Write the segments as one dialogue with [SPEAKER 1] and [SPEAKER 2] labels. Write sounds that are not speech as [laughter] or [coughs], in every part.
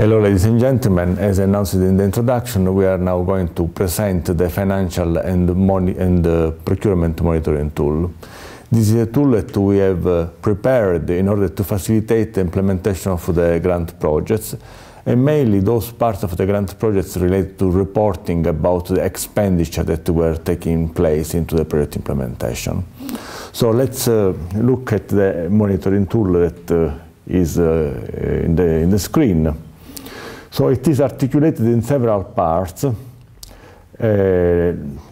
[SPEAKER 1] Hello, ladies and gentlemen. As announced in the introduction, we are now going to present the financial and, and uh, procurement monitoring tool. This is a tool that we have uh, prepared in order to facilitate the implementation of the grant projects, and mainly those parts of the grant projects related to reporting about the expenditure that were taking place into the project implementation. So let's uh, look at the monitoring tool that uh, is uh, in, the, in the screen. So it is articulated in several parts. Uh,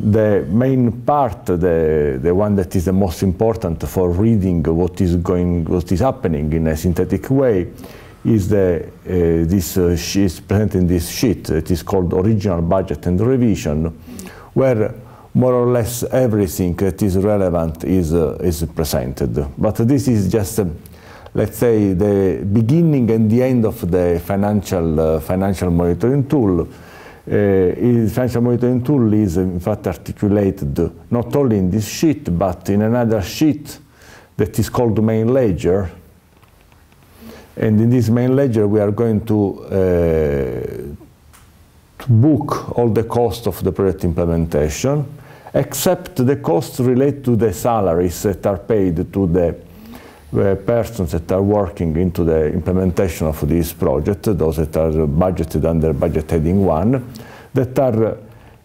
[SPEAKER 1] the main part, the, the one that is the most important for reading what is going, what is happening in a synthetic way, is the, uh, this uh, is presented in this sheet. It is called original budget and revision, where more or less everything that is relevant is, uh, is presented. But this is just, uh, let's say, the beginning and the end of the financial, uh, financial monitoring tool. Uh, financial monitoring tool is in fact articulated not only in this sheet, but in another sheet that is called main ledger. And in this main ledger, we are going to, uh, to book all the cost of the project implementation except the costs related to the salaries that are paid to the persons that are working into the implementation of this project, those that are budgeted under budget heading 1, that are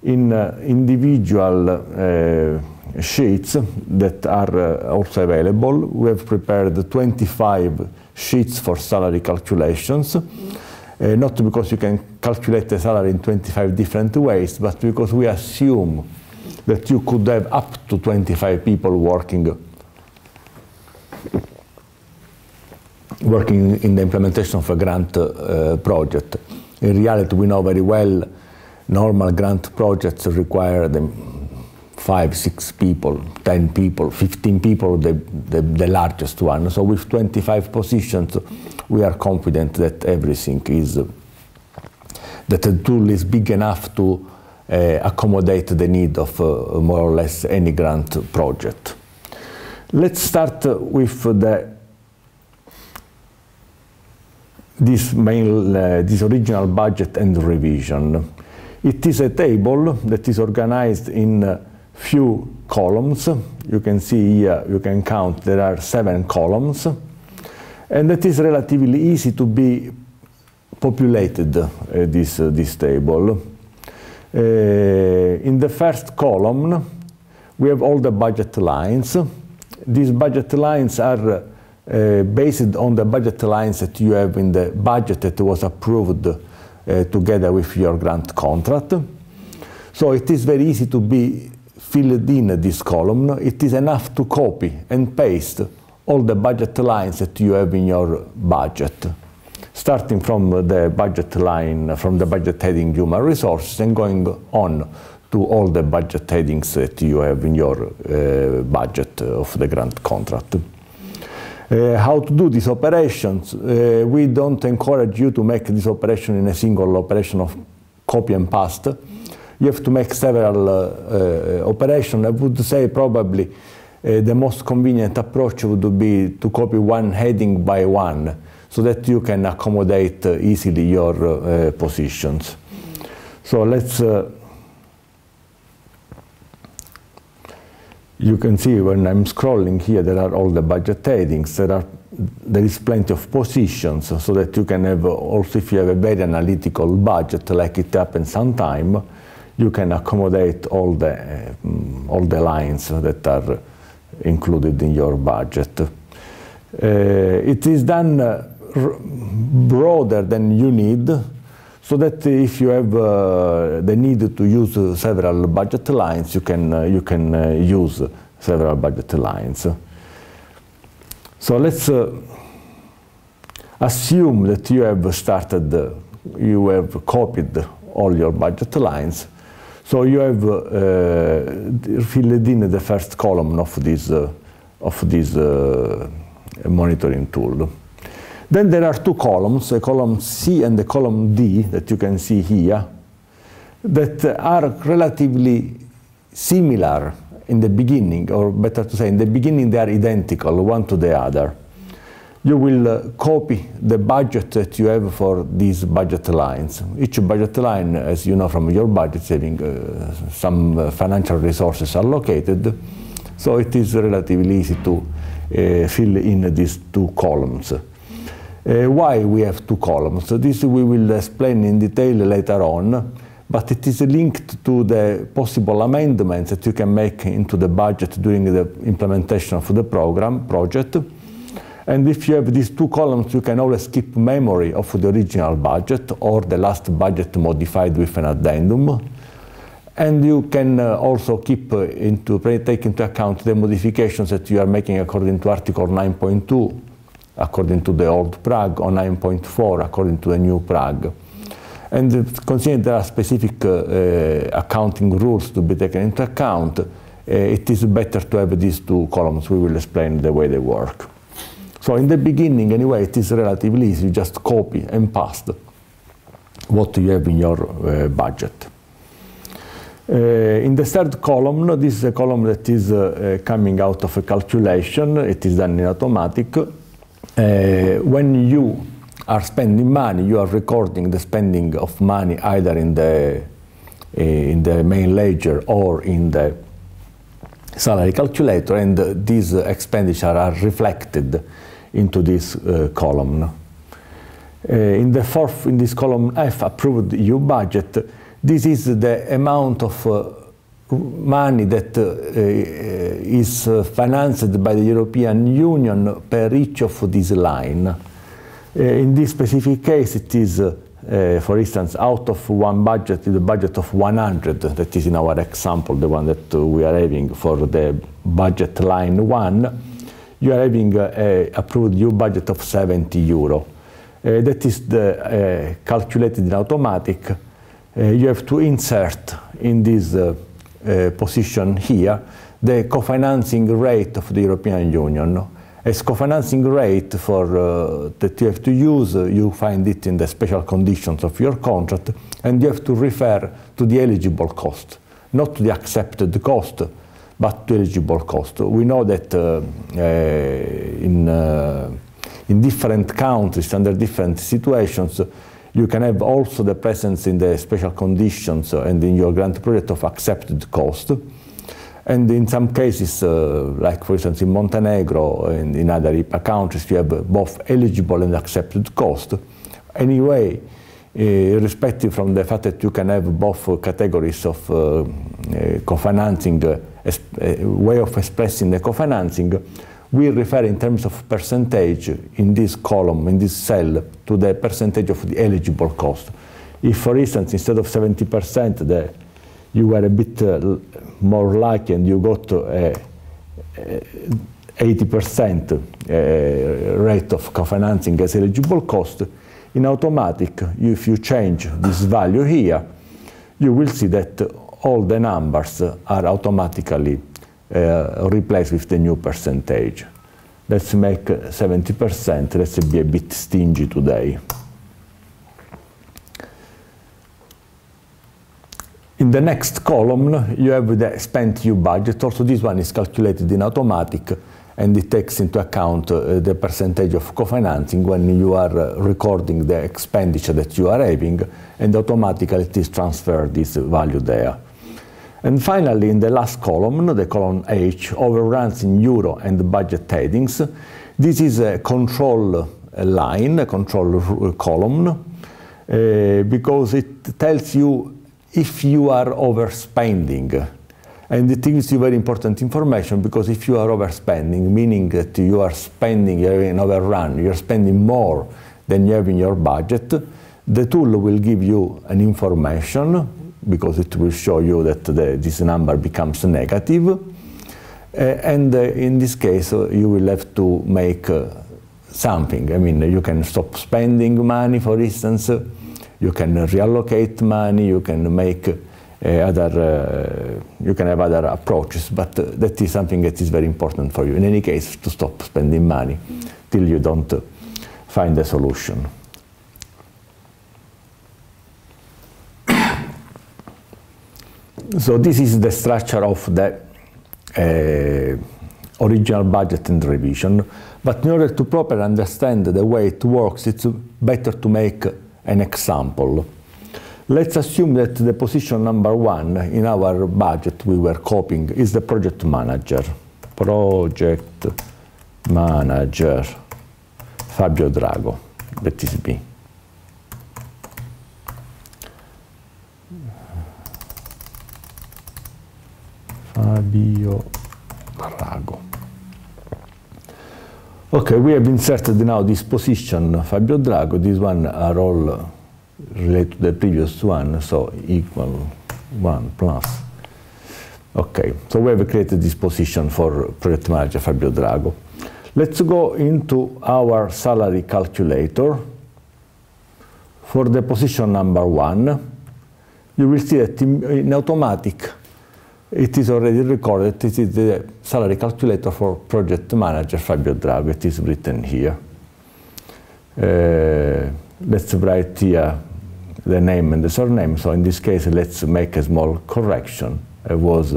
[SPEAKER 1] in uh, individual uh, sheets that are uh, also available. We have prepared 25 sheets for salary calculations. Uh, not because you can calculate the salary in 25 different ways, but because we assume that you could have up to 25 people working working in the implementation of a grant uh, project. In reality, we know very well normal grant projects require them five, six people, 10 people, 15 people, the, the, the, largest one. So with 25 positions, we are confident that everything is, that the tool is big enough to uh, accommodate the need of uh, more or less any grant project. Let's start with the this main uh, this original budget and revision. It is a table that is organized in few columns. You can see here, you can count, there are seven columns. And it is relatively easy to be populated, uh, this, uh, this table. Uh, in the first column, we have all the budget lines. These budget lines are uh, based on the budget lines that you have in the budget that was approved uh, together with your grant contract. So it is very easy to be filled in this column. It is enough to copy and paste all the budget lines that you have in your budget starting from the budget line, from the budget heading human resources and going on to all the budget headings that you have in your uh, budget of the grant contract. Uh, how to do these operations? Uh, we don't encourage you to make this operation in a single operation of copy and paste. You have to make several uh operations. I would say probably the most convenient approach would be to copy one heading by one so that you can accommodate easily your positions. So let's, you can see when I'm scrolling here, there are all the budget headings. There, are, there is plenty of positions so that you can have, also if you have a very analytical budget, like it happens sometime, you can accommodate all the, um, all the lines that are included in your budget. Uh, it is done uh, broader than you need so that if you have uh, the need to use uh, several budget lines, you can, uh, you can uh, use several budget lines. So let's uh, assume that you have started, uh, you have copied all your budget lines. So you have filled in the first column of this, of this monitoring tool. Then there are two columns, a column C and a column D that you can see here, that are relatively similar in the beginning, or better to say, in the beginning they are identical one to the other. you will uh, copy the budget that you have for these budget lines. Each budget line, as you know from your budget saving, uh, some uh, financial resources are located, so it is relatively easy to uh, fill in these two columns. Uh, why we have two columns? So this we will explain in detail later on, but it is linked to the possible amendments that you can make into the budget during the implementation of the program project. And if you have these two columns, you can always keep memory of the original budget or the last budget modified with an addendum. And you can uh, also keep uh, into take into account the modifications that you are making according to Article 9.2, according to the old PRAG, or 9.4 according to the new PRAG. And considering there are specific uh, uh, accounting rules to be taken into account, uh, it is better to have these two columns. We will explain the way they work. So in the beginning, anyway, it is relatively easy. You just copy and paste what you have in your uh, budget. Uh, in the third column, this is a column that is uh coming out of a calculation. It is done in automatic. Uh, when you are spending money, you are recording the spending of money either in the uh, in the main ledger or in the salary calculator, and these expenditures are reflected into this uh, column. Uh, in the fourth, in this column F, approved EU budget, this is the amount of money that is financed by the European Union per each of these line. in this specific case, it is uh, for instance, out of one budget, the budget of 100, that is in our example, the one that uh, we are having for the budget line 1, you are having a, approved EU budget of 70 euro. Uh, that is the, uh, calculated in automatic. Uh, you have to insert in this uh, uh, position here the co-financing rate of the European Union. As co-financing rate for uh, that you have to use, you find it in the special conditions of your contract, and you have to refer to the eligible cost, not to the accepted cost, but to eligible cost. We know that uh, uh, in, uh, in different countries, under different situations, you can have also the presence in the special conditions and in your grant project of accepted cost. And in some cases, uh, like for instance in Montenegro and in other IPA countries, you have both eligible and accepted cost. Anyway, uh, irrespective from the fact that you can have both categories of uh, co-financing way of expressing the co-financing, we refer in terms of percentage in this column, in this cell, to the percentage of the eligible cost. If, for instance, instead of 70%, the, you were a bit uh, more lucky and you got a, 80% uh, rate of co-financing as eligible cost, in automatic, if you change this value here, you will see that all the numbers are automatically uh, replaced with the new percentage. Let's make 70%, let's be a bit stingy today. In the next column, you have the spent EU budget. Also, this one is calculated in automatic and it takes into account uh, the percentage of co-financing when you are uh, recording the expenditure that you are having and automatically it is transferred this value there. And finally, in the last column, the column H, overruns in euro and budget headings. This is a control line, a control column, uh, because it tells you if you are overspending. And it gives you very important information because if you are overspending, meaning that you are spending, you're in overrun, you're spending more than you have in your budget, the tool will give you an information because it will show you that the, this number becomes negative. Uh, and uh, in this case, uh, you will have to make something. I mean, you can stop spending money, for instance. You can reallocate money. You can make other. You can have other approaches. But that is something that is very important for you. In any case, to stop spending money till you don't find a solution. So this is the structure of the uh, original budget and revision. But in order to properly understand the way it works, it's better to make an example. Let's assume that the position number one in our budget we were copying is the project manager. Project manager Fabio Drago, that is me. Fabio Drago. Okay, we have inserted now this position Fabio Drago. These one are all related to the previous one, so equal 1 plus. Okay, so we have created this position for project manager Fabio Drago. Let's go into our salary calculator. For the position number one, you will see that in automatic it is already recorded. This is the salary calculator for project manager Fabio Drago. It is written here. Uh, let's write here the name and the surname. So in this case, let's make a small correction. I was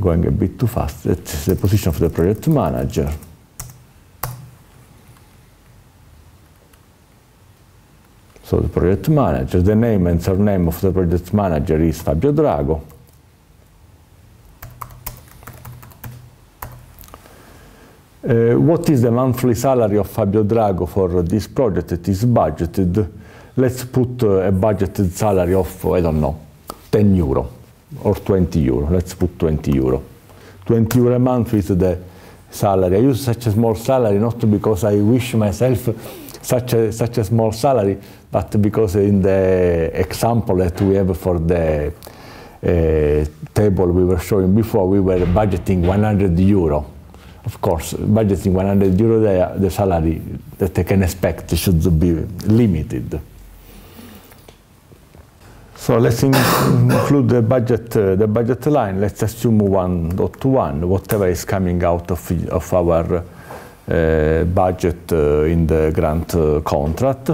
[SPEAKER 1] going a bit too fast. That's the position of the project manager. So the project manager, the name and surname of the project manager is Fabio Drago. Uh, what is the monthly salary of Fabio Drago for this project? It is budgeted. Let's put uh, a budgeted salary of, I don't know, 10 euro or 20 euro. Let's put 20 euro. 20 euro a month is the salary. I use such a small salary not because I wish myself such a, such a small salary, but because in the example that we have for the uh, table we were showing before, we were budgeting 100 euro. Of course, budgeting 100 euro, the, the salary that I can expect should be limited. So let's include the budget, uh, the budget line. Let's assume 1.1, whatever is coming out of, of our uh, budget uh, in the grant uh, contract.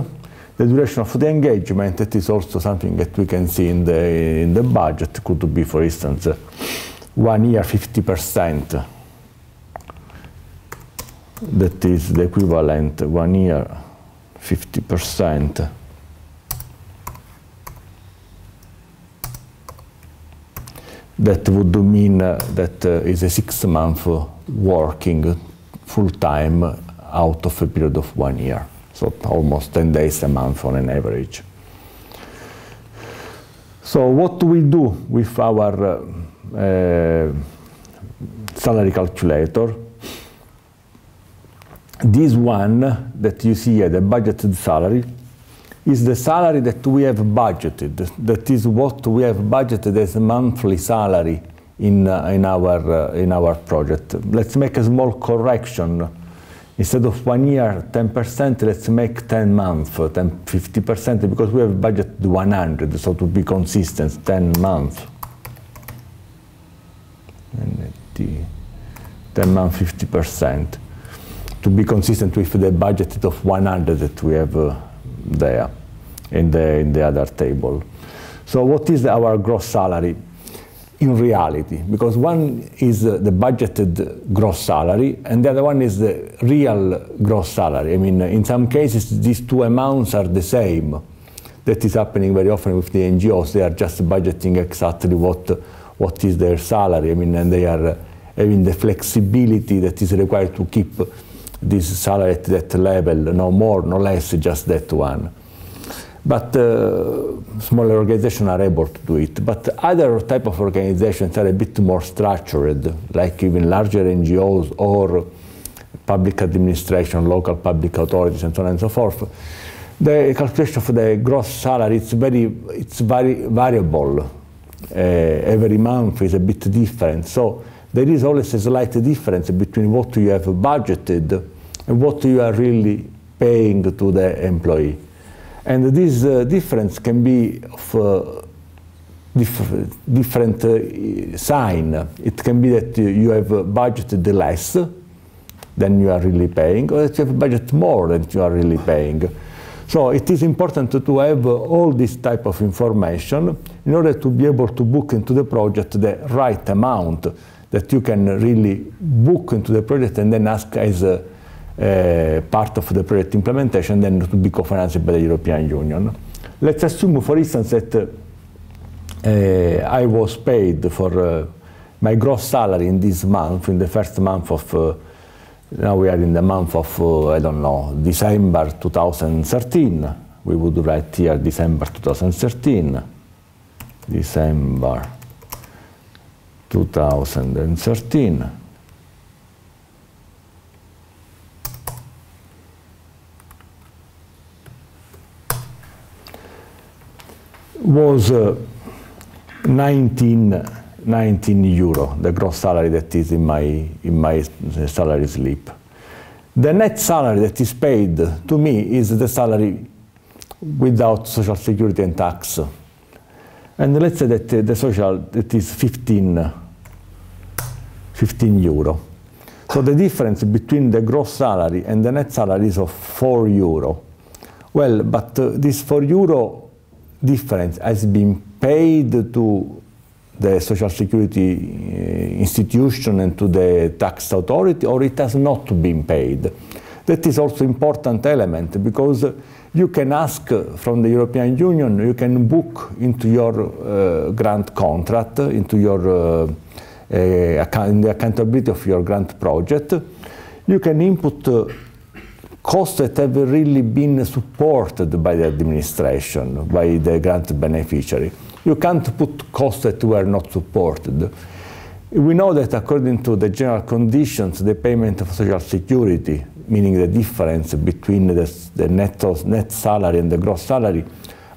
[SPEAKER 1] The duration of the engagement, that is also something that we can see in the, in the budget, could be, for instance, one year 50%. That is the equivalent one year 50%. that would mean that uh, is a six month working full time out of a period of one year. So almost 10 days a month on an average. So what do we do with our uh, uh, salary calculator? This one that you see here, the budgeted salary, is the salary that we have budgeted. That is what we have budgeted as a monthly salary in, uh, in, our, uh, in our project. Let's make a small correction. Instead of one year, 10%, let's make 10 months, 10, 50%, because we have budgeted 100, so to be consistent, 10 months. 10 months, 50%, to be consistent with the budget of 100 that we have uh, there in the, in the other table. So what is our gross salary in reality? Because one is the budgeted gross salary and the other one is the real gross salary. I mean, in some cases, these two amounts are the same. That is happening very often with the NGOs. They are just budgeting exactly what, what is their salary. I mean, and they are having the flexibility that is required to keep this salary at that level, no more, no less, just that one. But uh, smaller organizations are able to do it. But other type of organizations are a bit more structured, like even larger NGOs or public administration, local public authorities, and so on and so forth. The calculation of the gross salary it's very it's very variable. Uh, every month is a bit different. So there is always a slight difference between what you have budgeted and what you are really paying to the employee. And this uh, difference can be of uh, diff different uh, sign. It can be that you have budgeted less than you are really paying, or that you have budgeted more than you are really paying. So it is important to have all this type of information in order to be able to book into the project the right amount that you can really book into the project and then ask as a, uh, part of the project implementation then to be co-financed by the European Union. Let's assume, for instance, that uh, I was paid for uh, my gross salary in this month, in the first month of, now we are in the month of, I don't know, December 2013. We would write here December 2013. December 2013. was uh, 19, 19 euro, the gross salary that is in my, in my salary slip. The net salary that is paid to me is the salary without social security and tax. And let's say that the social that is 15, 15 euro. So the difference between the gross salary and the net salary is of 4 euro. Well, but uh, this 4 euro difference has been paid to the social security uh, institution and to the tax authority or it has not been paid. That is also important element because you can ask from the European Union, you can book into your uh, grant contract, into your uh, uh, account, the accountability of your grant project. You can input uh, costs that have really been supported by the administration, by the grant beneficiary. You can't put costs that were not supported. We know that according to the general conditions, the payment of social security meaning the difference between the, the net, net salary and the gross salary,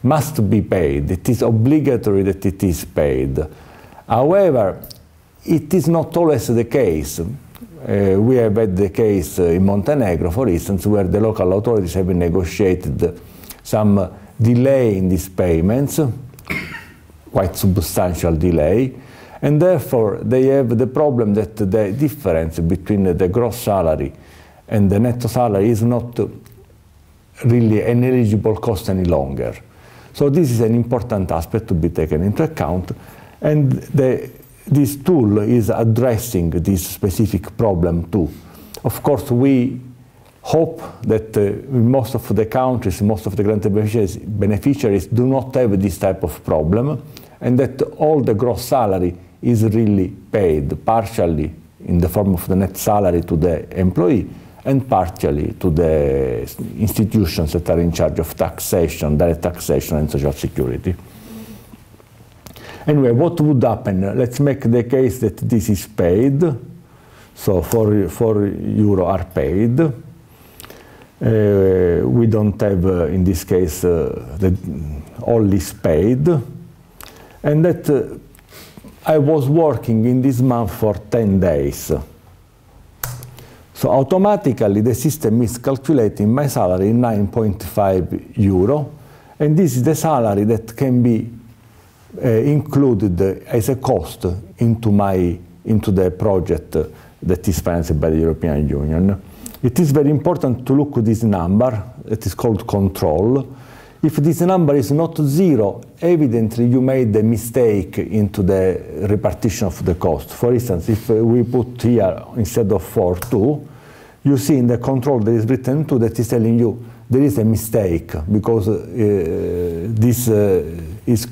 [SPEAKER 1] must be paid. It is obligatory that it is paid. However, it is not always the case. Uh, we have had the case in Montenegro, for instance, where the local authorities have negotiated some delay in these payments, quite substantial delay, and therefore they have the problem that the difference between the gross salary and the net salary is not really an eligible cost any longer. So this is an important aspect to be taken into account and the, this tool is addressing this specific problem too. Of course, we hope that uh, most of the countries, most of the grant beneficiaries, beneficiaries do not have this type of problem and that all the gross salary is really paid partially in the form of the net salary to the employee and partially to the institutions that are in charge of taxation, direct taxation and social security. Anyway, what would happen? Let's make the case that this is paid. So 4, four euro are paid. Uh, we don't have, uh, in this case, uh, the, all is paid. And that uh, I was working in this month for 10 days. So automatically the system is calculating my salary in 9.5 euro, and this is the salary that can be included as a cost into my into the project that is financed by the European Union. It is very important to look at this number, it is called control. If this number is not zero, evidently you made a mistake into the repartition of the cost. For instance, if we put here instead of 4, 2, you see in the control there is written 2 that is telling you there is a mistake because uh, this uh, is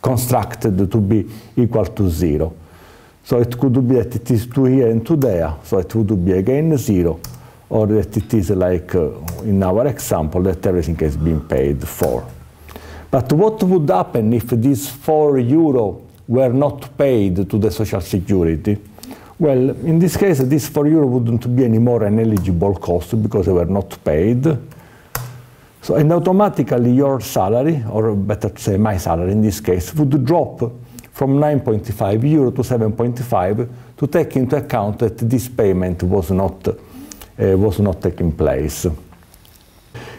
[SPEAKER 1] constructed to be equal to 0. So it could be that it is 2 here and 2 there, so it would be again 0, or that it is like uh, in our example that everything has been paid for. But what would happen if these 4 euro were not paid to the social security? Well, in this case, this 4 euro wouldn't be any more an eligible cost because they were not paid. So, and automatically your salary, or better to say my salary in this case, would drop from 9.5 euro to 7.5 to take into account that this payment was not, uh, was not taking place.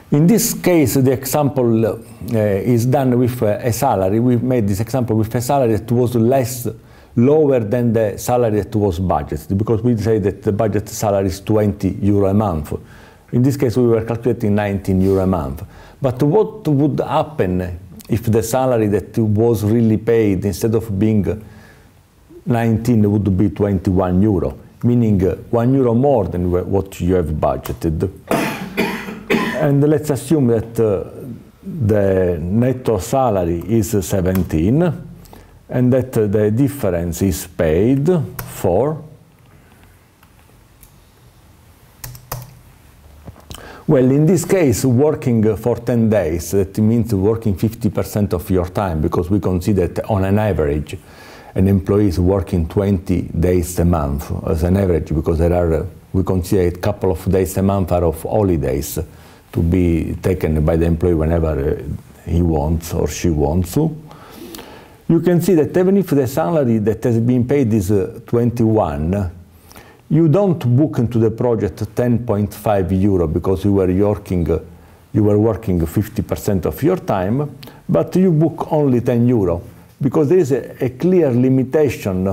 [SPEAKER 1] In this case, the example uh, is done with a salary. We made this example with a salary that was less lower than the salary that was budgeted, because we say that the budget salary is 20 euro a month. In this case, we were calculating 19 euro a month. But what would happen if the salary that was really paid, instead of being 19 would be 21 euro, meaning uh, 1 euro more than what you have budgeted. [coughs] and let's assume that uh, the netto salary is 17 and that uh, the difference is paid for Well, in this case, working for 10 days, that means working 50% of your time because we consider that on an average, an employee is working 20 days a month as an average because there are, we consider a couple of days a month are of holidays to be taken by the employee whenever he wants or she wants to. You can see that even if the salary that has been paid is uh, 21, you don't book into the project 10.5 euro because you were working you were working 50% of your time, but you book only 10 euro because there is a, a, clear limitation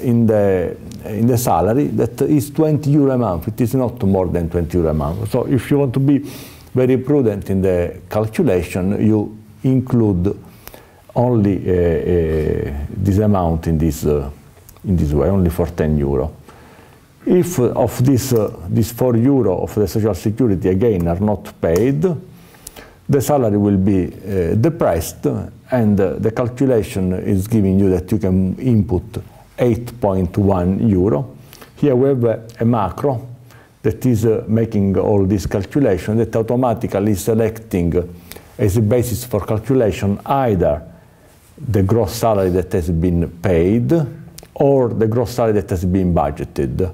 [SPEAKER 1] in the in the salary that is 20 euro a month. It is not more than 20 euro a month. So if you want to be very prudent in the calculation, you include only uh, uh, this amount in this uh, in this way, only for 10 euro. If of this, uh, this 4 euro of the social security again are not paid, the salary will be uh, depressed and uh, the calculation is giving you that you can input 8.1 euro. Here we have a, a macro that is uh, making all this calculation that automatically is selecting as a basis for calculation either the gross salary that has been paid or the gross salary that has been budgeted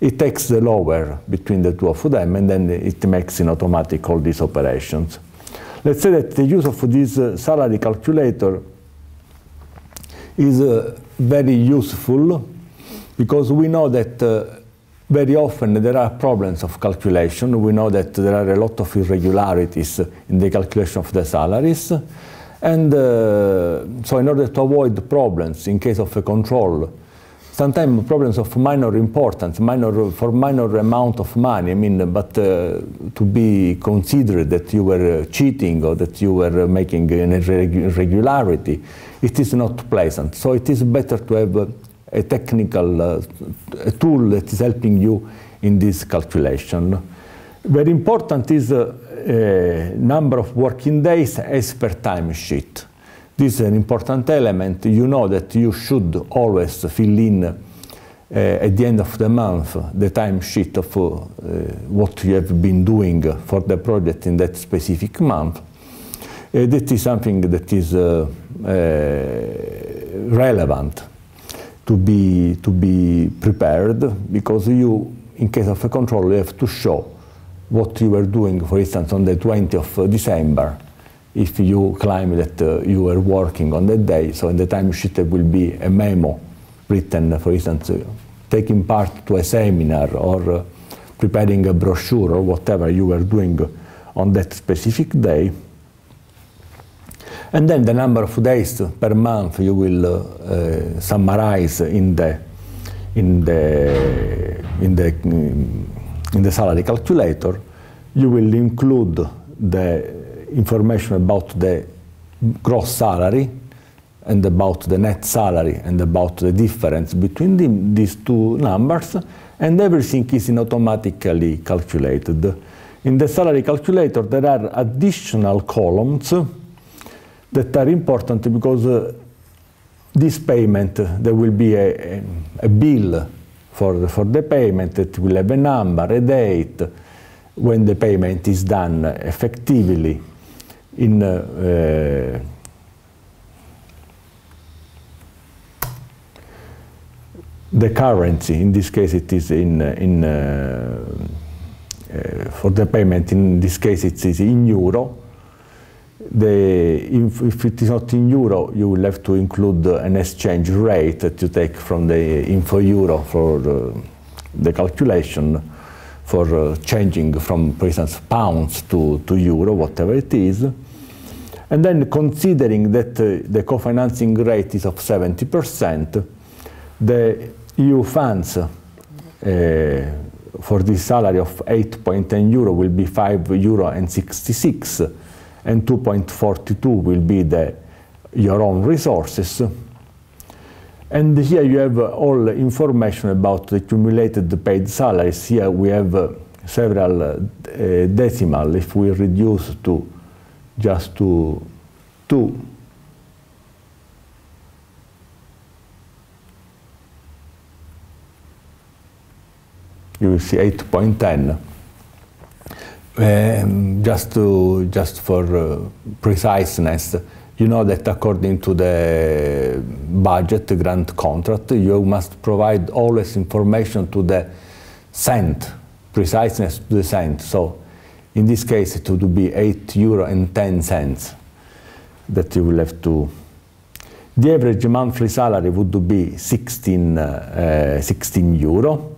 [SPEAKER 1] it takes the lower between the two of them and then it makes in automatic all these operations. Let's say that the use of this uh, salary calculator is uh, very useful because we know that uh, very often there are problems of calculation. We know that there are a lot of irregularities in the calculation of the salaries. And uh, so in order to avoid problems in case of a control sometimes problems of minor importance, minor for minor amount of money. I mean, but uh, to be considered that you were uh, cheating or that you were uh, making an irregularity, it is not pleasant. So it is better to have a, technical uh, a tool that is helping you in this calculation. Very important is uh, number of working days as per time sheet. This is an important element. You know that you should always fill in uh, at the end of the month the timesheet of uh, what you have been doing for the project in that specific month. Uh, that is something that is relevant to be, to be prepared because you, in case of a control, you have to show what you were doing, for instance, on the 20th of December if you claim that uh, you were working on that day. So in the timesheet there will be a memo written, for instance, uh, taking part to a seminar or uh, preparing a brochure or whatever you were doing on that specific day. And then the number of days per month you will uh, uh, summarize in the in the in the in the salary calculator. You will include the information about the gross salary and about the net salary and about the difference between the, these two numbers and everything is automatically calculated. In the salary calculator there are additional columns that are important because uh, this payment, uh, there will be a, a, a bill for the, for the payment that will have a number, a date, when the payment is done effectively in uh, the currency, in this case it is in, in uh, uh, for the payment, in this case it is in euro. The, if, if, it is not in euro, you will have to include an exchange rate that you take from the info euro for the, the calculation for uh, changing from, for instance, pounds to, to euro, whatever it is. And then considering that uh, the co-financing rate is of 70%, the EU funds uh, for this salary of 8.10 euro will be 5 euro and 66 and 2.42 will be the your own resources. And here you have all information about the accumulated paid salaries. Here we have uh, several uh, decimal. If we reduce to just to 2, you will see 8.10. Um, just to just for uh, preciseness, you know that according to the budget grant contract, you must provide always information to the cent, preciseness to the cent. So in this case, it would be 8 euro and 10 cents that you will have to. The average monthly salary would be 16, uh, 16 euro.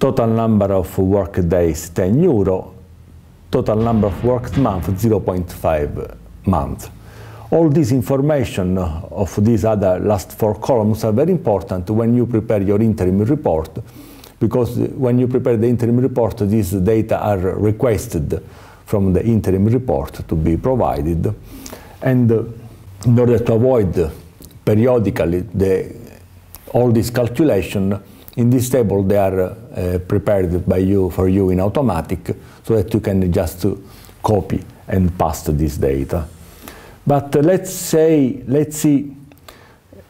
[SPEAKER 1] Total number of work days 10 euro total number of worked months 0.5 month. All this information of these other last four columns are very important when you prepare your interim report because when you prepare the interim report these data are requested from the interim report to be provided and in order to avoid periodically the, all this calculation in this table, they are uh, prepared by you for you in automatic so that you can just copy and paste this data. But uh, let's say, let's see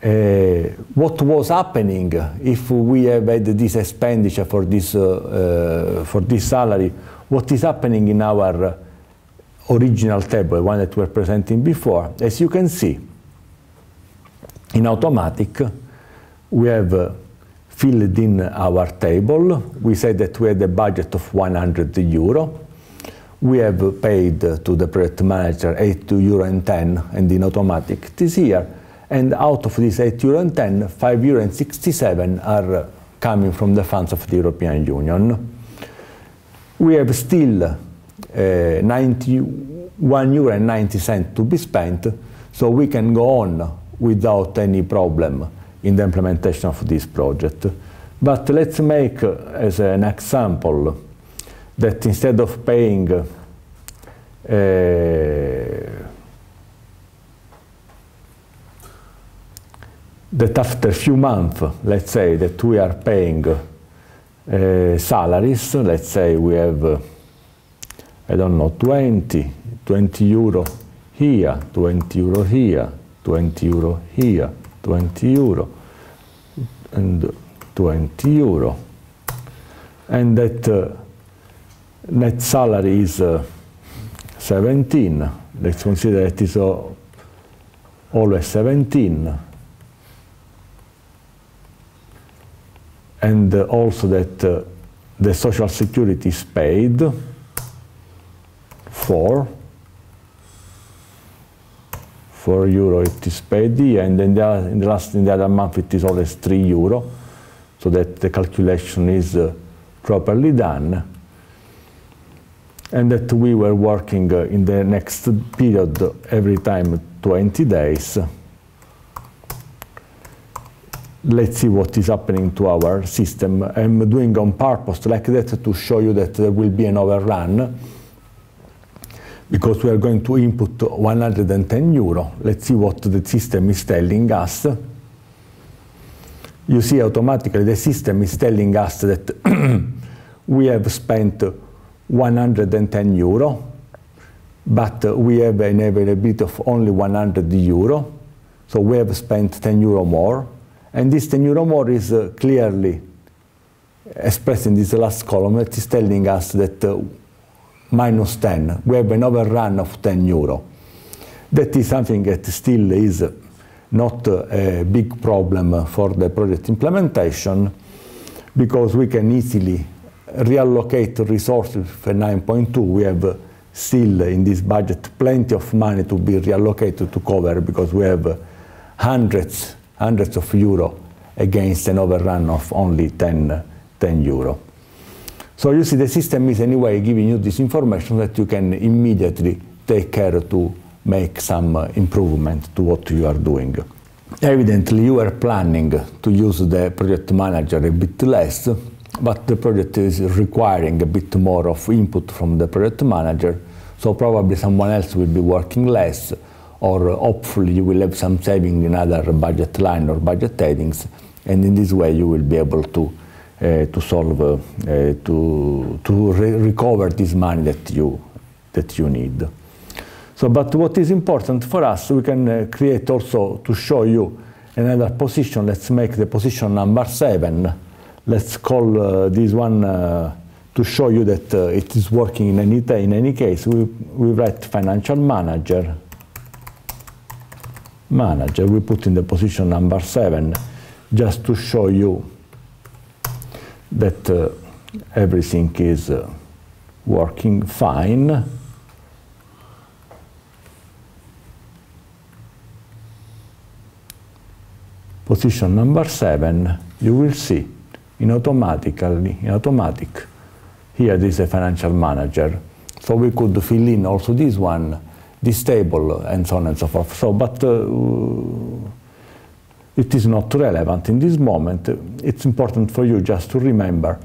[SPEAKER 1] uh, what was happening if we have had this expenditure for this, uh, uh, for this salary, what is happening in our original table, one that we were presenting before. As you can see, in automatic, we have uh, filled in our table. We said that we had a budget of 100 euro. We have paid to the project manager 8 euro and 10 and in automatic this year. And out of this 8 euro and 10, 5 euro and 67 are coming from the funds of the European Union. We have still uh, 91 euro and 90 cents to be spent, so we can go on without any problem in the implementation of this project. But let's make uh, as an example that instead of paying uh, that after a few months, let's say that we are paying uh, salaries, let's say we have, uh, I don't know, 20, 20 euro here, 20 euro here, 20 euro here, 20 euro and 20 euro. And that uh, net salary is uh, 17 let's consider it is always 17 and also that uh, the social security is paid for. 4 euro it is paid and then the, in the last in the other month it is always 3 euro. So that the calculation is uh, properly done. And that we were working uh, in the next period every time 20 days let's see what is happening to our system i'm doing on purpose like that to show you that there will be an overrun because we are going to input 110 euro. Let's see what the system is telling us. You see automatically the system is telling us that [clears throat] we have spent 110 euro, but we have an availability of only 100 euro. So we have spent 10 euro more. And this 10 euro more is uh, clearly expressed in this last column that is telling us that uh, minus 10. We have an overrun of 10 euro. That is something that still is not a big problem for the project implementation because we can easily reallocate resources for 9.2. We have still in this budget plenty of money to be reallocated to cover because we have hundreds, hundreds of euro against an overrun of only 10, 10 euro. So you see the system is anyway giving you this information that you can immediately take care to make some uh, improvement to what you are doing. Evidently you are planning to use the project manager a bit less, but the project is requiring a bit more of input from the project manager, so probably someone else will be working less, or hopefully you will have some saving in other budget line or budget headings, and in this way you will be able to uh, to solve uh, to to re recover this money that you that you need. So, but what is important for us, we can uh, create also to show you another position. Let's make the position number seven. Let's call uh, this one uh, to show you that uh, it is working in any, in any case. We, we write financial manager. Manager, we put in the position number seven just to show you that uh, everything is uh, working fine. Position number seven, you will see in automatically, in automatic, here is a financial manager. So we could fill in also this one, this table, and so on and so forth. So, but uh, it is not relevant in this moment. It's important for you just to remember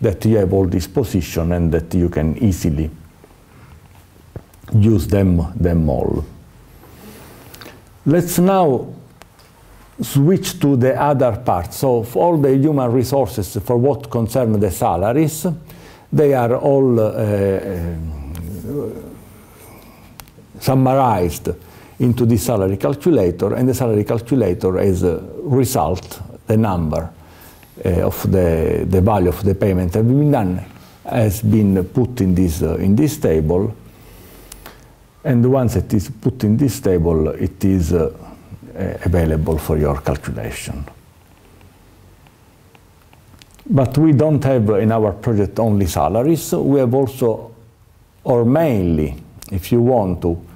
[SPEAKER 1] that you have all these positions and that you can easily use them, them all. Let's now switch to the other part. So for all the human resources for what concern the salaries, they are all uh, uh, summarized into the salary calculator, and the salary calculator as a result, the number uh, of the, the value of the payment that have been done has been put in this, uh, in this table. And once it is put in this table, it is uh, available for your calculation. But we don't have in our project only salaries, we have also, or mainly, if you want to,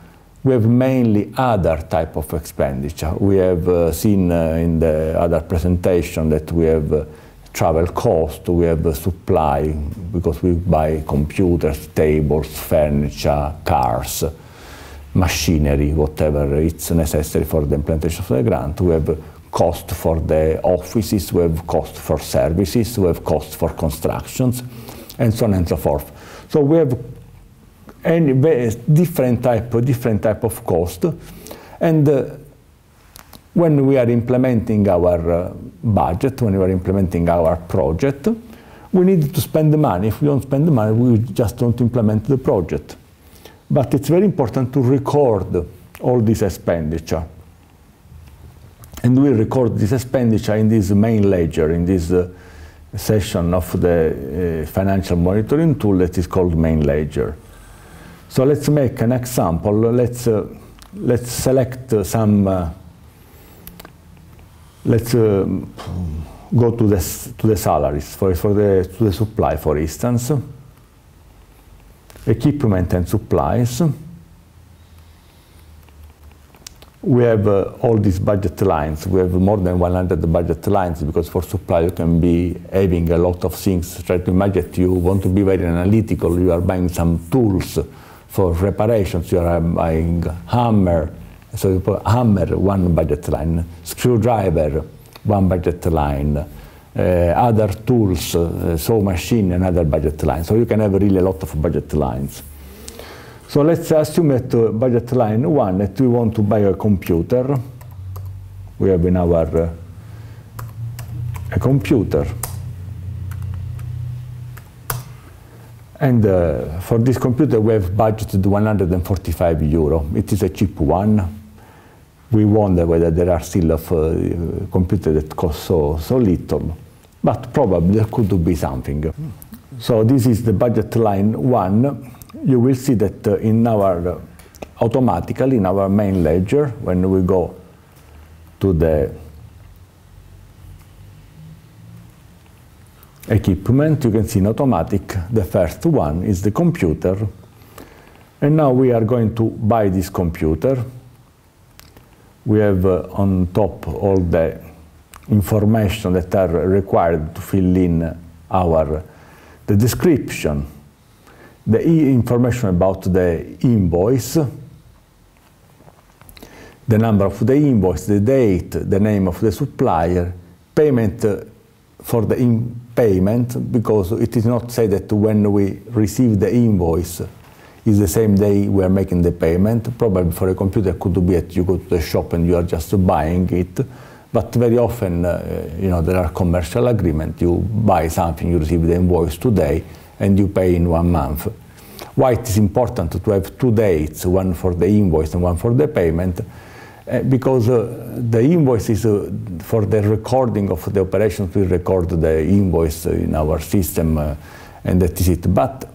[SPEAKER 1] we have mainly other type of expenditure. We have uh, seen uh, in the other presentation that we have uh, travel cost, we have supply, because we buy computers, tables, furniture, cars, machinery, whatever it's necessary for the implementation of the grant. We have cost for the offices, we have cost for services, we have cost for constructions, and so on and so forth. So we have any different type, different type of cost. And uh, when we are implementing our uh, budget, when we are implementing our project, we need to spend the money. If we don't spend the money, we just don't implement the project. But it's very important to record all this expenditure. And we record this expenditure in this main ledger, in this uh, session of the uh, financial monitoring tool that is called main ledger. So let's make an example. Let's, uh, let's select some, uh, let's uh, go to the, to the salaries, for, for the, to the supply, for instance. Equipment and supplies. We have uh, all these budget lines. We have more than 100 budget lines because for supply you can be having a lot of things. Try to imagine you want to be very analytical, you are buying some tools for reparations, you are buying hammer, so you put hammer, one budget line, screwdriver, one budget line, uh, other tools, uh, saw machine, another budget line. So you can have really a lot of budget lines. So let's assume that uh, budget line one, that we want to buy a computer. We have in our uh, a computer. And uh, for this computer, we have budgeted 145 euro. It is a cheap one. We wonder whether there are still of uh, computers that cost so, so little, but probably there could be something. So this is the budget line one. You will see that uh, in our, uh, automatically in our main ledger, when we go to the equipment, you can see in automatic, the first one is the computer. And now we are going to buy this computer. We have uh, on top all the information that are required to fill in our, the description, the information about the invoice, the number of the invoice, the date, the name of the supplier, payment uh, for the payment because it is not said that when we receive the invoice is the same day we are making the payment. Probably for a computer could be that you go to the shop and you are just buying it. But very often, uh, you know, there are commercial agreements. You buy something, you receive the invoice today, and you pay in one month. Why it is important to have two dates, one for the invoice and one for the payment, because uh, the invoice is uh, for the recording of the operations, we record the invoice in our system, uh, and that is it. But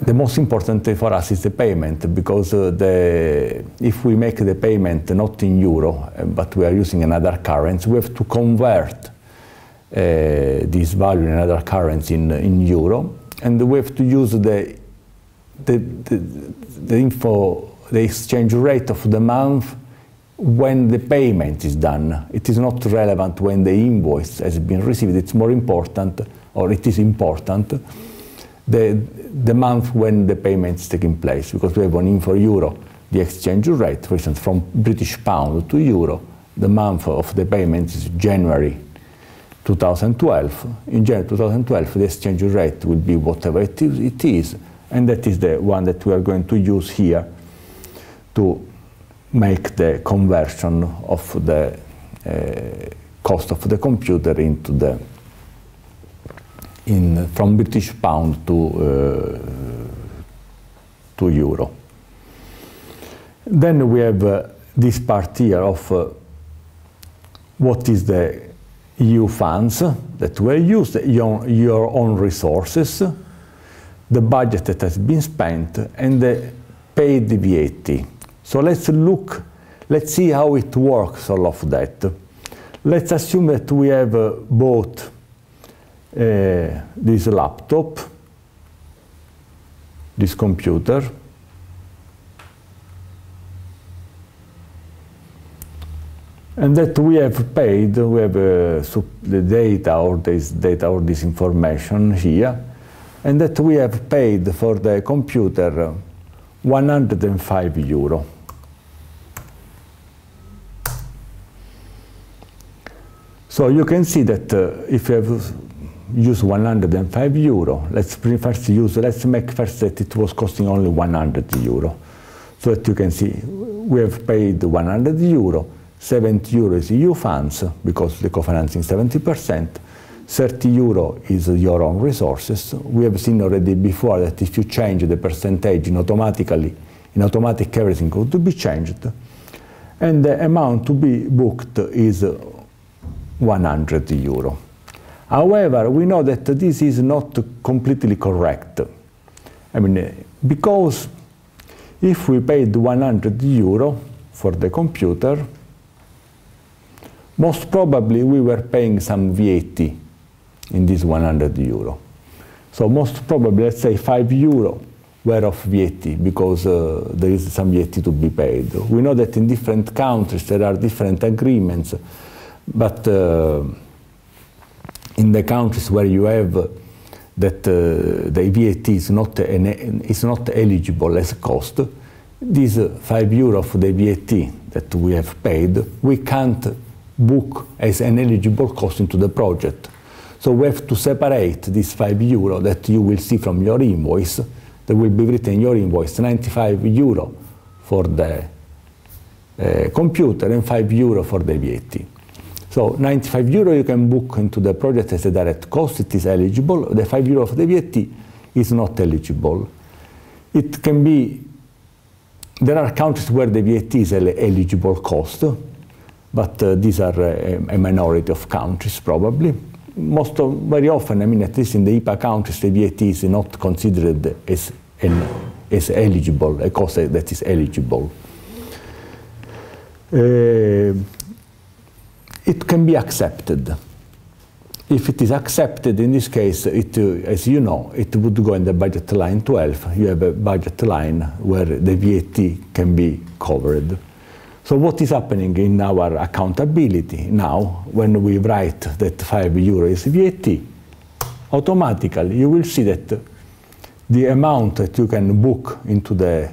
[SPEAKER 1] the most important thing for us is the payment because uh, the, if we make the payment not in euro uh, but we are using another currency, we have to convert uh, this value in another currency in, in euro and we have to use the, the, the, the info, the exchange rate of the month when the payment is done. It is not relevant when the invoice has been received, it's more important, or it is important, the, the month when the payment is taking place, because we have one InforEuro, the exchange rate, for instance, from British pound to euro, the month of the payment is January 2012. In January 2012, the exchange rate will be whatever it is, it is, and that is the one that we are going to use here to make the conversion of the uh, cost of the computer into the in, from British pound to, uh, to euro. Then we have uh, this part here of what is the EU funds that were used, your, your own resources, the budget that has been spent, and the paid VAT. So let's look, let's see how it works, all of that. Let's assume that we have uh, bought uh, this laptop, this computer, and that we have paid, we have uh, the data or this data or this information here, and that we have paid for the computer 105 euro. So you can see that uh, if you have used 105 euro. Let's first use, let's make first that it was costing only 100 euro. So that you can see, we have paid 100 euro, 70 euro is EU funds, because the co-financing 70%, 30 euro is your own resources. We have seen already before that if you change the percentage in automatically, in automatic everything could be changed. And the amount to be booked is 100 euro. However, we know that this is not completely correct. I mean, because if we paid 100 euro for the computer, most probably we were paying some VAT in this 100 euro. So most probably, let's say 5 euro were of VAT because uh, there is some VAT to be paid. We know that in different countries there are different agreements, but uh, in the countries where you have that uh, the VAT is not, an, is not eligible as a cost, this uh, 5 euro of the VAT that we have paid, we can't book as an eligible cost into the project. So we have to separate this 5 euro that you will see from your invoice, that will be written in your invoice, 95 euro for the uh, computer and 5 euro for the VAT. So 95 euro you can book into the project as a direct cost, it is eligible. The 5 euro of the VAT is not eligible. It can be, there are countries where the VAT is an eligible cost, but uh, these are a, a, minority of countries probably. Most of, very often, I mean, at least in the IPA countries, the VAT is not considered as, an, as eligible, a cost that is eligible. Uh, it can be accepted. If it is accepted, in this case, it, uh, as you know, it would go in the budget line 12. You have a budget line where the VAT can be covered. So what is happening in our accountability now, when we write that 5 euro is VAT, automatically you will see that the amount that you can book into the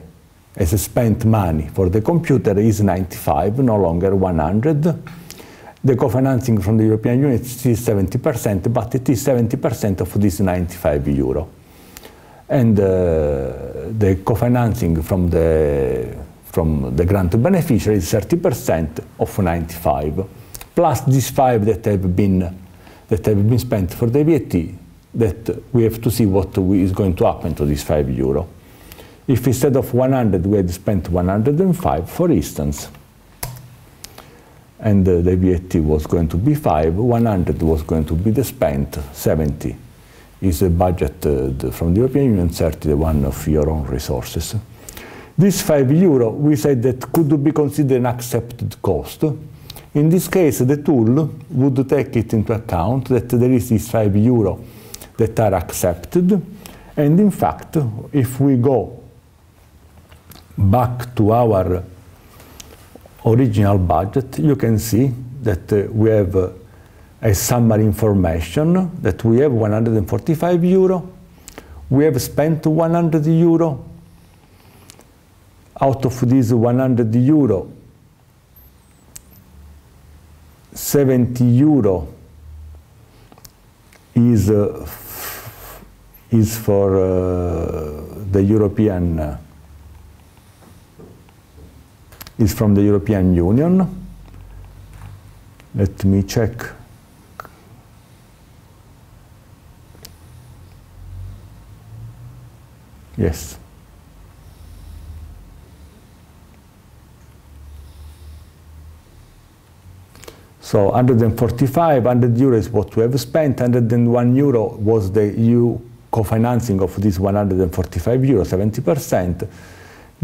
[SPEAKER 1] as spent money for the computer is 95, no longer 100 the co-financing from the European Union is 70%, but it is 70% of this 95 euro. and uh, the co-financing from the from the grant beneficiary is 30% of 95, plus these five that have been that have been spent for the VAT that we have to see what is going to happen to these 5 euro. If instead of 100 we had spent 105, for instance, and the VAT was going to be 5, 100 was going to be the spent, 70 is a budget uh, from the European Union, 30 the one of your own resources. This 5 euro, we said that could be considered an accepted cost. In this case, the tool would take it into account that there is this 5 euro that are accepted. And in fact, if we go back to our original budget, you can see that uh, we have uh, a summary information that we have 145 euro. We have spent 100 euro. Out of these 100 euro, 70 euro is uh, is for uh, the European uh, is from the European Union. Let me check. Yes. So 145, 100 euro is what we have spent, 101 euro was the EU co-financing of this 145 euro, 70%.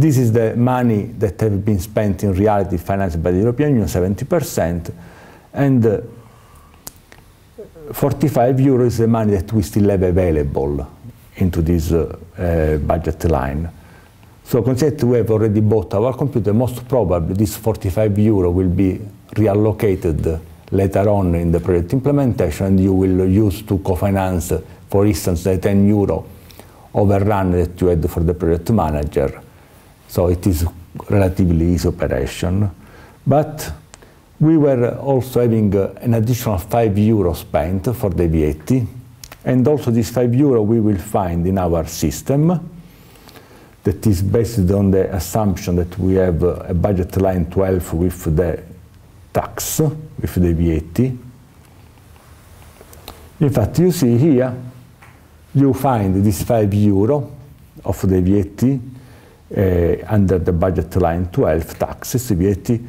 [SPEAKER 1] This is the money that have been spent in reality financed by the European Union, 70%, and uh, 45 euros is the money that we still have available into this uh, uh, budget line. So consider we have already bought our computer, most probably this 45 euro will be reallocated later on in the project implementation and you will use to co-finance, for instance, the 10 euro overrun that you had for the project manager so it is relatively easy operation. But we were also having uh, an additional 5 euro spent for the VAT. And also this 5 euro we will find in our system that is based on the assumption that we have uh, a budget line 12 with the tax, with the VAT. In fact, you see here, you find this 5 euro of the VAT under the budget line 12 taxes, VAT,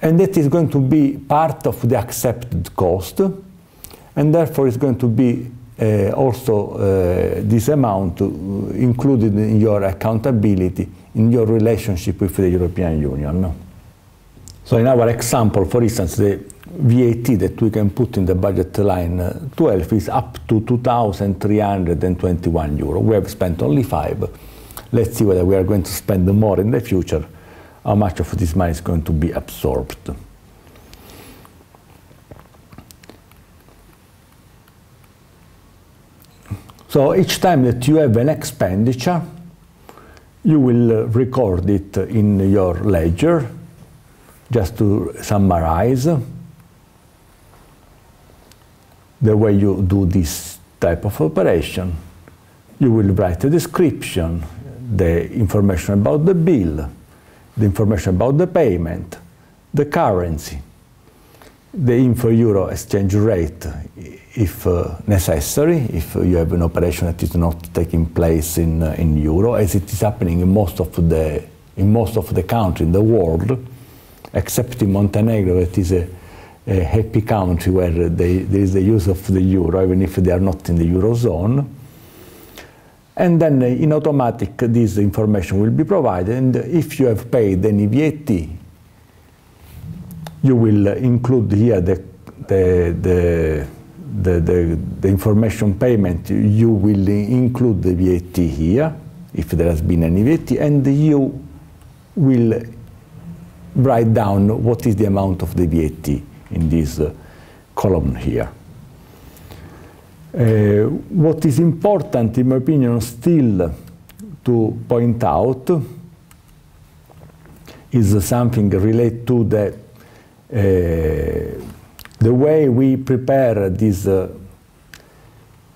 [SPEAKER 1] and that is going to be part of the accepted cost, and therefore it's going to be uh, also uh, this amount included in your accountability, in your relationship with the European Union. So in our example, for instance, the VAT that we can put in the budget line 12 is up to 2,321 euro. We have spent only five. Let's see whether we are going to spend more in the future, how much of this money is going to be absorbed. So each time that you have an expenditure, you will uh, record it in your ledger, just to summarize the way you do this type of operation. You will write a description, the information about the bill, the information about the payment, the currency, the InforEuro exchange rate if uh, necessary, if you have an operation that is not taking place in, uh, in euro, as it is happening in most of the, in most of the countries in the world, except in Montenegro, that is a, a happy country where they, there is the use of the euro, even if they are not in the eurozone. And then uh, in automatic, this information will be provided. And if you have paid any VAT, you will uh, include here the, the, the, the, the, the information payment. You will uh, include the VAT here, if there has been any VAT, and you will write down what is the amount of the VAT in this uh, column here. Uh, what is important, in my opinion, still to point out is something related to the uh, the way we prepare this uh,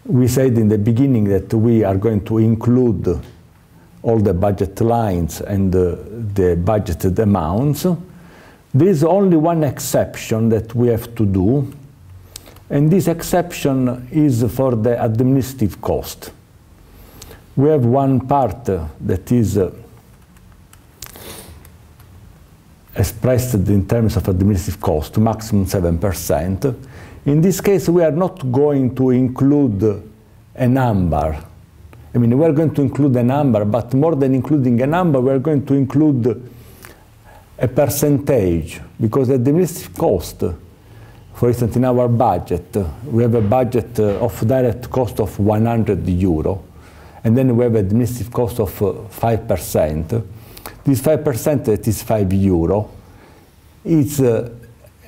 [SPEAKER 1] we said in the beginning that we are going to include all the budget lines and uh, the budgeted amounts. There is only one exception that we have to do, and this exception is for the administrative cost. We have one part that is uh, expressed in terms of administrative cost, maximum 7%. In this case, we are not going to include a number. I mean, we're going to include a number, but more than including a number, we're going to include a percentage, because the administrative cost, for instance, in our budget, we have a budget of direct cost of 100 euro, and then we have administrative cost of 5%. This 5% that is 5 euro is uh,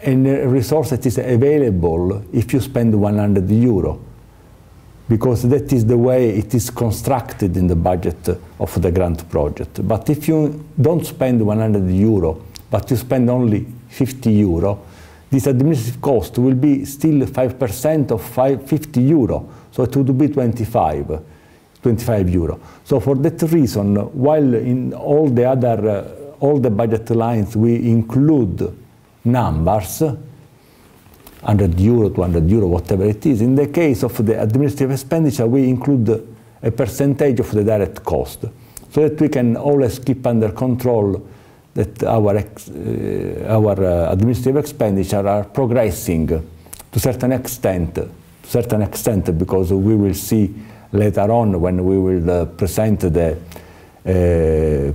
[SPEAKER 1] a resource that is available if you spend 100 euro because that is the way it is constructed in the budget of the grant project. But if you don't spend 100 euro, but you spend only 50 euro, this administrative cost will be still 5% of 5, 50 euro, so it would be 25. 25 euro. So for that reason, while in all the other, uh, all the budget lines we include numbers, 100 euro, 200 euro, whatever it is, in the case of the administrative expenditure, we include a percentage of the direct cost, so that we can always keep under control that our, ex, uh, our uh, administrative expenditure are progressing to certain extent, to certain extent, because we will see later on when we will uh, present the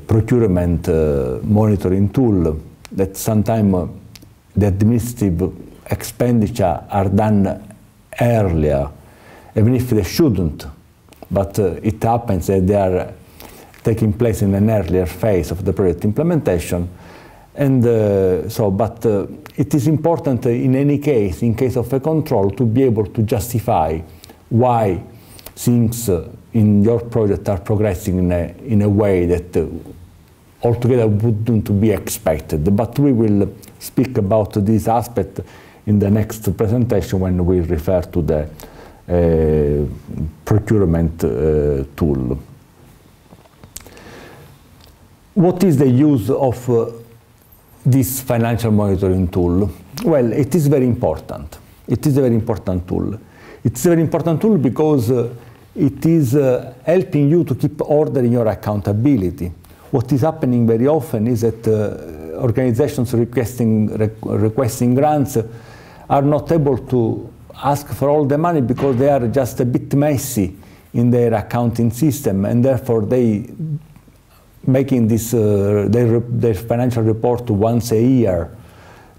[SPEAKER 1] procurement monitoring tool that sometimes the administrative expenditure are done earlier, even if they shouldn't, but uh, it happens that they are taking place in an earlier phase of the project implementation. And uh, so, but uh, it is important in any case, in case of a control, to be able to justify why things uh, in your project are progressing in a, in a way that uh, altogether wouldn't be expected. But we will speak about this aspect in the next presentation when we refer to the uh, procurement uh, tool. What is the use of uh, this financial monitoring tool? Well, it is very important. It is a very important tool. It's a very important tool because uh, it is uh, helping you to keep order in your accountability. What is happening very often is that uh, organizations requesting, requesting grants are not able to ask for all the money because they are just a bit messy in their accounting system and therefore they making this uh, their, their financial report once a year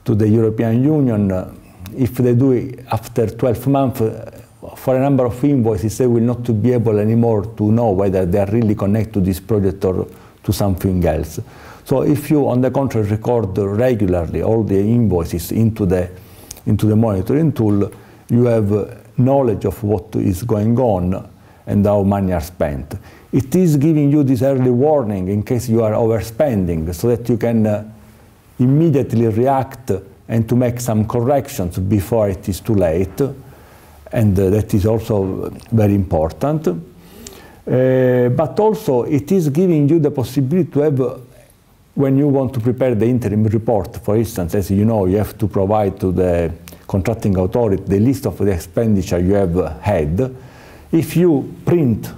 [SPEAKER 1] to the European Union. Uh, if they do it after 12 months, uh, for a number of invoices, they will not be able anymore to know whether they are really connected to this project or to something else. So if you, on the contrary, record regularly all the invoices into the, into the monitoring tool, you have knowledge of what is going on and how money are spent. It is giving you this early warning in case you are overspending so that you can uh, immediately react and to make some corrections before it is too late and uh, that is also very important. Uh, but also it is giving you the possibility to have, uh, when you want to prepare the interim report, for instance, as you know, you have to provide to the contracting authority the list of the expenditure you have had. If you print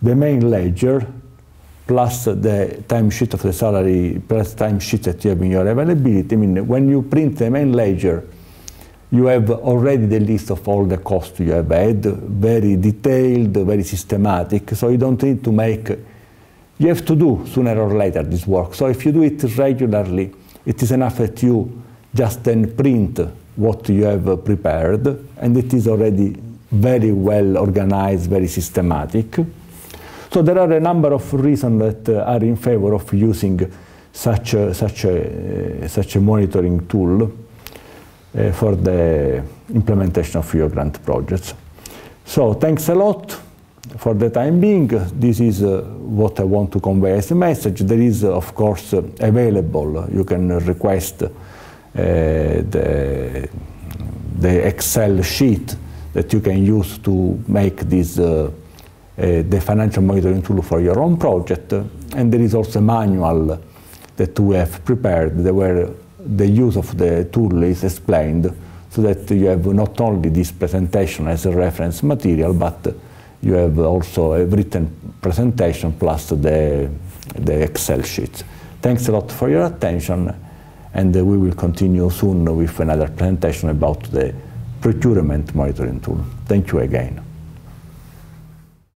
[SPEAKER 1] the main ledger plus the timesheet of the salary plus timesheet that you have in your availability, I mean, when you print the main ledger, you have already the list of all the costs you have had, very detailed, very systematic, so you don't need to make, you have to do sooner or later this work. So if you do it regularly, it is enough that you just then print what you have prepared, and it is already very well organized, very systematic. So there are a number of reasons that uh, are in favor of using such a, such a, uh, such a monitoring tool. Uh, for the implementation of your grant projects. So thanks a lot for the time being. This is uh, what I want to convey as a message. There is, uh, of course, uh, available. You can request the, the Excel sheet that you can use to make this Eh, the financial monitoring tool for your own project. And there is also a manual that we have prepared where the use of the tool is explained so that you have not only this presentation as a reference material, but you have also a written presentation plus the, the Excel sheet. Thanks a lot for your attention, and we will continue soon with another presentation about the procurement monitoring tool. Thank you again.